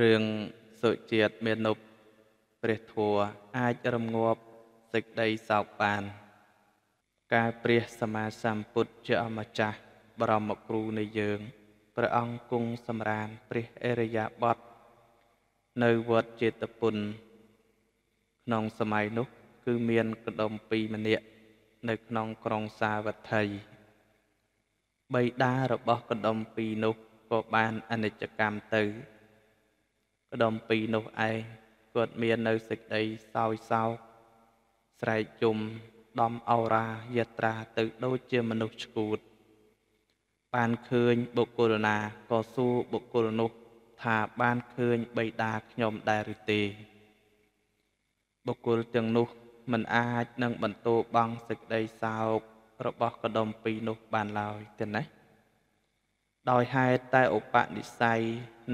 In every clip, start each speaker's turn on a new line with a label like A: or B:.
A: រឿងសុជាតិមានុបព្រះធัวអាចរំងាប់សេចក្តីសោកបាន ការព្រះសម្មាសម្ពុទ្ធជាអម្ចាស់បរមគ្រូនៃយើងព្រះអង្គគង់សម្រានព្រះអរិយាបថនៅវត្តចេតពុនក្នុងសម័យនោះ គឺមានកដុំពីរម្នាក់នៅក្នុងក្រុងសាវត្ថីបៃតារបស់កដុំពីរនោះក៏បានអនិច្ចកម្មទៅ ក្ដុំពីរនោះឯងគាត់មាននៅសេចក្តីសោយសោកស្រែកជុំដំអរាយត្រាទៅដូចជាមនុស្សឈួតបានឃើញបុគ្គលណាក៏សួរបុគ្គលនោះថាបានឃើញបិតាខ្ញុំដែរឬទេ បុគ្គលទាំងនោះមិនអាចនឹងបន្ទោបង់សេចក្តីសោករបស់កដុំពីរនោះបានឡើយទេណាដោយហេតុតែឧបនិស្ស័យ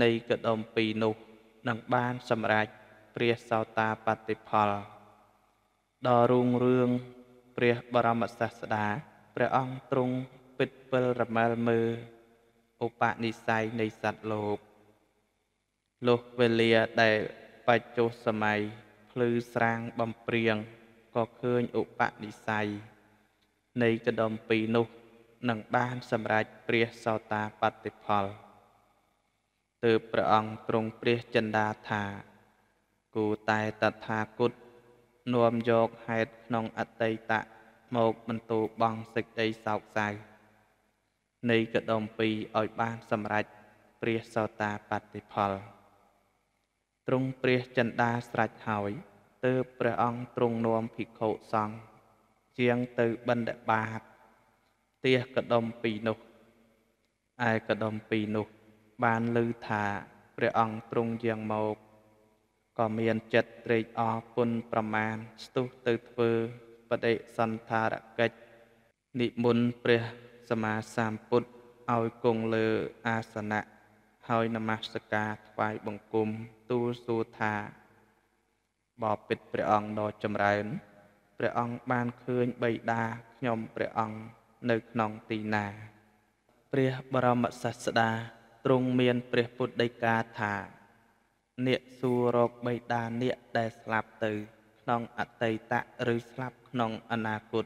A: នៃកដុំពីរនោះ នឹងបានសម្រេចព្រះសោតាបតិផលដ៏រុងរឿងព្រះបរមសាស្តាព្រះអង្គទ្រង់ពិតពិលរមែលមើលឧបនិស្ស័យនៃសត្វលោកលុះវេលាដែលបច្ចុប្បន្នសម័យភ្លឺស្រាងបំព្រៀងក៏ឃើញឧបនិស្ស័យនៃកដុំពីរនោះនឹងបានសម្រេចព្រះសោតាបតិផល ទើបព្រះអង្គទ្រង់ព្រះចិន្តាថាគូតែតថាគតនាំយកហេតុក្នុងអតីតមកបន្ទោបងសេចក្តីសោកសៅនៃកដុំពីរឲ្យបានសម្រេចព្រះសោតាបតិផលទ្រង់ព្រះចិន្តាស្រេចហើយទើបព្រះអង្គទ្រង់នាំភិក្ខុសង្ឃជាងទៅបណ្ឌបាតផ្ទះកដុំពីរនោះឯកដុំពីរនោះ បានឮថាព្រះអង្គទ្រង់យាងមកក៏មានចិត្តត្រេកអរគុណប្រមាណស្ទុះទៅធ្វើបដិសន្ធារកិច្ចនិមន្តព្រះសម្មាសម្ពុទ្ធឲ្យគង់លើអាសនៈហើយនមស្ការថ្វាយបង្គំទូលសួរថាបបិទ្ធព្រះអង្គដ៏ចម្រើនព្រះអង្គបានឃើញបៃតាខ្ញុំព្រះអង្គនៅក្នុងទីណា ព្រះបរមសាស្តា ទ្រង់មានព្រះពុទ្ធដីកាថានាគសួររកបៃតានាគដែលស្លាប់ទៅ ក្នុងអតីតឬស្លាប់ក្នុងអនាគត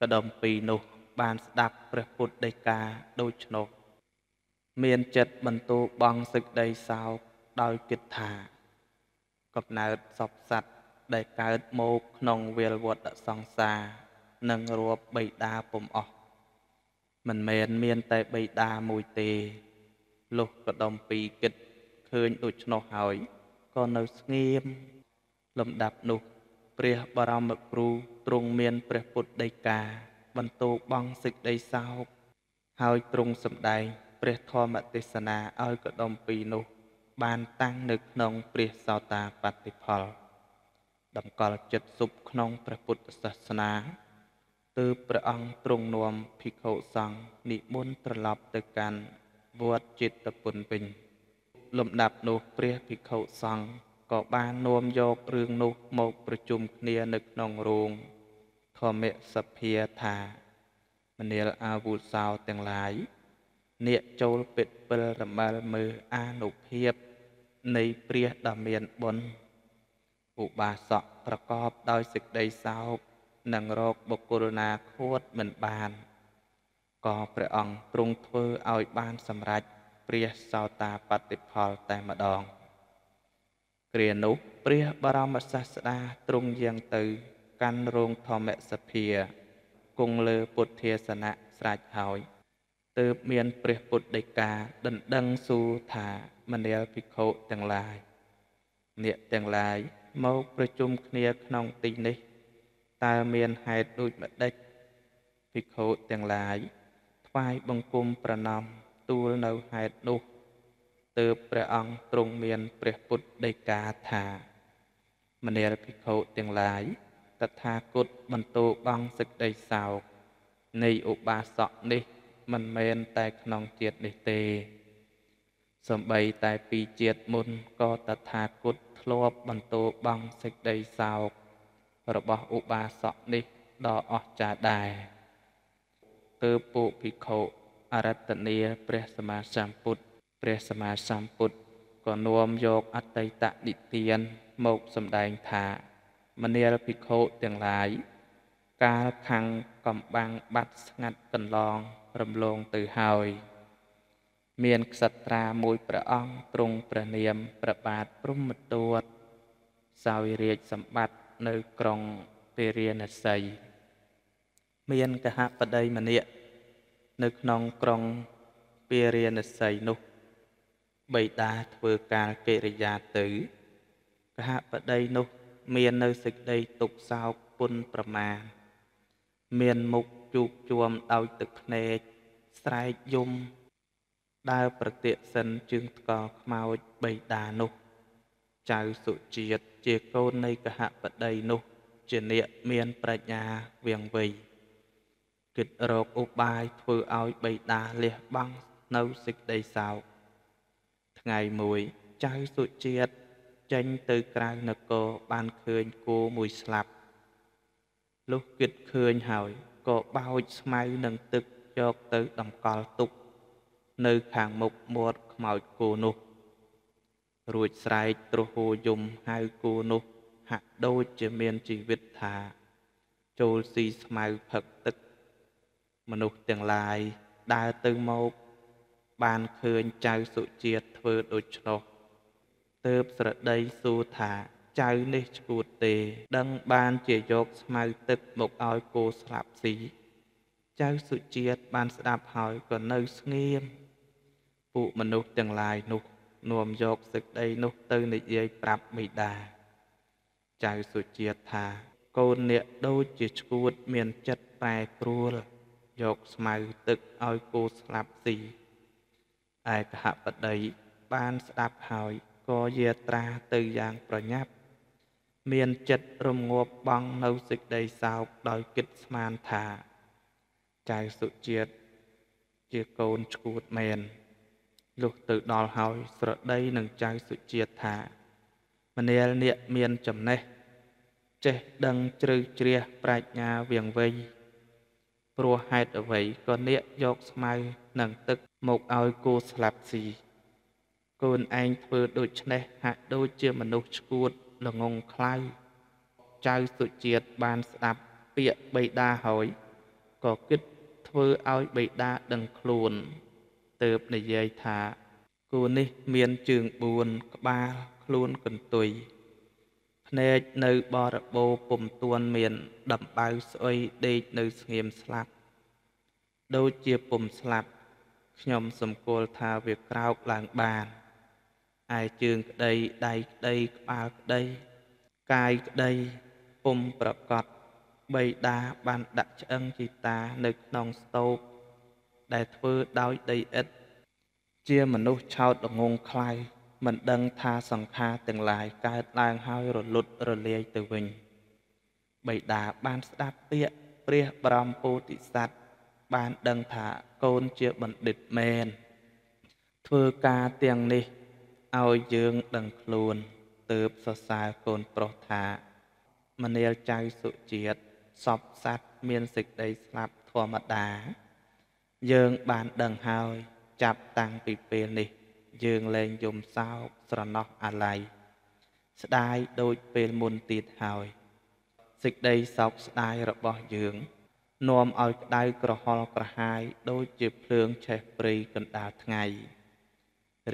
A: កដុំពីរនោះ បានស្ដាប់ព្រះពុទ្ធដីកាដូច្នោះមានចិត្តបន្ទោបងសេចក្តីសោកដោយគិតថា កំណើតសពសัตว์ដែលកើតមកក្នុងវាលវត្តសង្សារនឹងរាប់បៃតាពុំអស់ មិនមែនមានតែបៃតាមួយទេលុះកដំពីគិតឃើញដូច្នោះហើយក៏នៅស្ងៀមលំដាប់នោះ ព្រះបរមគ្រូទ្រង់មានព្រះពុទ្ធដីកា បន្ទោបងសេចក្តីសោកហើយទ្រង់សម្ដែងព្រះធម្មទេសនាឲ្យកដំពីនោះ បានតាំងនៅក្នុងព្រះសោតាបតិផល តម្កល់ចិត្តសុបក្នុងព្រះពុទ្ធសាសនា ទើបព្រះអង្គទ្រង់នាំភិក្ខុសង្ឃនិមន្តត្រឡប់ទៅកាន់វត្តចិត្តពុនវិញលំដាប់នោះព្រះភិក្ខុសង្ឃក៏បាននាំយករឿងនោះមកប្រជុំគ្នានៅក្នុងរោងធម្មសភាថាមនាលអាវុសោទាំងឡាយនាគចូលពិតពិលរមាល់មើអានុភាពនៃព្រះដ៏មានបុណ្យឧបាសកប្រកបដោយសេចក្តីសោក និងរកបុគ្គលណាខួតមិនបានក៏ព្រះអង្គទ្រង់ធ្វើឲ្យបានសម្រេចព្រះសោតាបតិផលតែម្ដង គ្រានោះព្រះបរមសាស្តាទ្រង់យាងទៅ កាន់រោងធម្មសភាគង់លើពុទ្ធាសនៈស្រេចហើយទើបមានព្រះពុទ្ធដីកាដណ្ដឹងសួរថាមនាលភិក្ខុទាំងឡាយអ្នកទាំងឡាយមកប្រជុំគ្នាក្នុងទីនេះ តើមានហេតុដូចម្ដេចភិក្ខុទាំងឡាយថ្វាយបង្គំប្រណម្យទូលនៅហេតុនោះទើបព្រះអង្គទ្រង់មានព្រះពុទ្ធដីកាថាមនាលភិក្ខុទាំងឡាយតថាគតបន្ទោបងសេចក្តីសោកនៃឧបាសកនេះមិនមែនតែក្នុងជាតិនេះទេសំបីតែពីជាតិមុនក៏តថាគតធ្លាប់បន្ទោបងសេចក្តីសោក របស់ឧបាសកនេះដ៏អស្ចារ្យដែរទើបពួកភិក្ខុអរតនីព្រះសម្មាសម្ពុទ្ធព្រះសម្មាសម្ពុទ្ធក៏នាំយកអតីតនិទានមកសម្ដែងថាមនាលភិក្ខុទាំងឡាយកាលខាងកំបាំងបាត់ស្ងាត់កន្លងរំលងទៅហើយ មានក្សត្រាមួយព្រះអង្គទ្រង់ព្រះនាមព្រះបាទព្រហ្មទត្តសោយរាជសម្បត្តិ នៅក្រុងពេរាណសីមានកហបតីម្នាក់នៅក្នុងក្រុងពេរាណសីនោះបិតាធ្វើការកិរិយាទៅកហបតីនោះមាននៅសេចក្តីទុកសោកពុនប្រមាណមានមុខជូកជួមដោយទឹកភ្នែកស្រែកយំដើរប្រតិសិនជើងថ្កល់ខ្មោចបិតានោះ ចៅសុជាតិជាកូននៃកហបតីនោះ ជាអ្នកមានប្រាជ្ញាវៀងវៃគិតរកឧបាយធ្វើឲ្យបិតាលះបង់នៅសេចក្តីសោកថ្ងៃមួយចៅសុជាតិចេញទៅក្រៅនគរបានឃើញគោមួយស្លាប់លុះគិតឃើញហើយក៏បោចស្មៅនឹងទឹកយកទៅតម្កល់ទុក នៅខាងមុខមាត់ខ្មោចគោនោះ រួចស្រែកទ្រហោយំហៅគោនោះហាក់ដូចជាមានជីវិតថា ចូលស៊ីស្មៅផឹកទឹក មនុស្សទាំងឡាយដើរទៅមកបានឃើញចៅសុជាតិធ្វើដូច្នោះទើបស្រដីសួរថាចៅនេះឈួតទេ ដឹងបានជាយកស្មៅទឹកមកឲ្យគោស្លាប់ស៊ីចៅសុជាតិបានស្ដាប់ហើយក៏នៅស្ងៀមពួកមនុស្សទាំងឡាយនោះ នាំយកសេចក្តីនោះទៅនិយាយប្រាប់မိដាចៅសុជាតិថា កូនអ្នកដូចជាឈួតមានចិត្តប្រែប្រួល យកស្មៅទឹកឲ្យគោស្លាប់ស៊ីឯកហបតីបានស្ដាប់ហើយក៏យាត្រាទៅយ៉ាងប្រញាប់ មានចិត្តរងាប់បង់នៅសេចក្តីសោកដោយគិតស្មានថា ចៅសុជាតិជាកូនឈួតមែន លុះទៅដល់ហើយស្រដីនឹងចៅសុជាតិថាមនាលនាគមានចំណេះចេះដឹងជ្រៅជ្រះប្រាជ្ញាវៀងវៃព្រោះហេតុអ្វីក៏នាគយកស្មៅនិងទឹកមកឲ្យគោស្លាប់ស៊ីកូនឯងធ្វើដូច្នេះហាក់ដូចជាមនុស្សឈួតល្ងងខ្លៅចៅសុជាតិបានស្ដាប់ពាក្យបិតាហើយក៏គិតធ្វើឲ្យបិតាដឹងខ្លួន ទើបនិយាយថាគូនេះមានជើង4ក្បាលខ្លួនកន្ទុយភ្នែកនៅបរិបូរពុំទួនមានដំបៅស្អុយដេកនៅស្ងៀមស្លាប់ ដូចជាពុំស្លាប់ខ្ញុំសំគាល់ថាវាក្រោកឡើងបានឯជើងក្តីដៃក្តីក្បាលក្តីកាយក្តីពុំប្រកបបីដាបានដាក់ឆ្អឹងជីតានៅក្នុងស្តូប ដែលធ្វើដោយដីឥដ្ឋជាមនុស្សឆោតល្ងងខ្លៅមិនដឹងថាសង្ខារទាំងឡាយកើតឡើងហើយរលត់រលាយទៅវិញបៃតាបានស្ដាប់ពាក្យព្រះបរមពោធិសត្វបានដឹងថាកូនជាបណ្ឌិតមែនធ្វើការទាំងនេះឲ្យយើងដឹងខ្លួនទើបសរសើរកូនប្រុសថាមនាលចៅសុជាតិសពសัตว์មានសេចក្តីស្លាប់ធម្មតា យើងបានដឹងហើយចាប់តាំងពីពេលនេះ យើងលែងយំសោកស្រណោះអាល័យស្ដាយដូចពេលមុនទៀតហើយសេចក្តីសោកស្ដាយរបស់យើង នាំឲ្យក្តៅក្រហល់ក្រហាយដូចជាភ្លើងឆេះព្រៃកណ្ដាលថ្ងៃ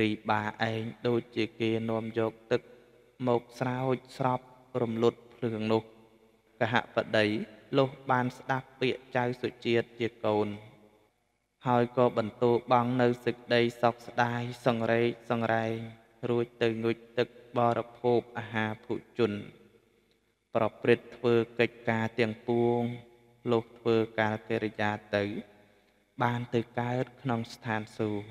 A: រីបាឯងដូចជាគេនាំយកទឹកមកស្រោចស្រពរំលត់ភ្លើងនោះកហបតីលុះបានស្ដាប់ពាក្យចៅសុជាតិជាកូន ហើយក៏បន្ទោបង់នៅសេចក្តីសោកស្ដាយសង្រេកសង្រែងរួចទៅងុចទឹកបរិភោគអាហារភុជន ប្រព្រឹត្តធ្វើកិច្ចការទាំងពួងលុះធ្វើការកិរិយាទៅ បានទៅកើតក្នុងស្ថានសួគ៌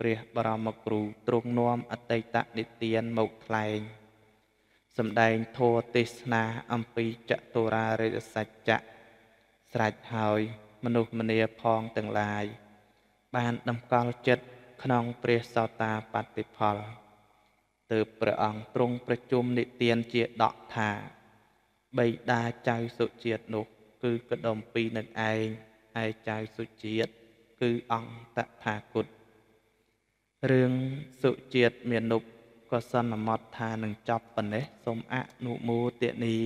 A: ព្រះបរមគ្រូទ្រង់នាំអតីតនិទានមកថ្លែងសម្ដែងធម៌ទេសនាអំពីចតុរារិយសច្ចៈស្រេចហើយមនុស្សម្នាផងទាំងឡាយ បានតម្កល់ចិត្តក្នុងព្រះសោតាបត្តិផលទើបព្រះអង្គទ្រង់ប្រជុំនិទានជាដកថាបៃតាចៅសុជាតិនោះ គឺកដុំពីរនឹងឯងហើយចៅសុជាតិគឺអង្គតថាគតរឿងសុជាតិមានុបក៏សន្មត់ថានឹងចប់ប៉ុណ្ណេះសូមអនុមោទនា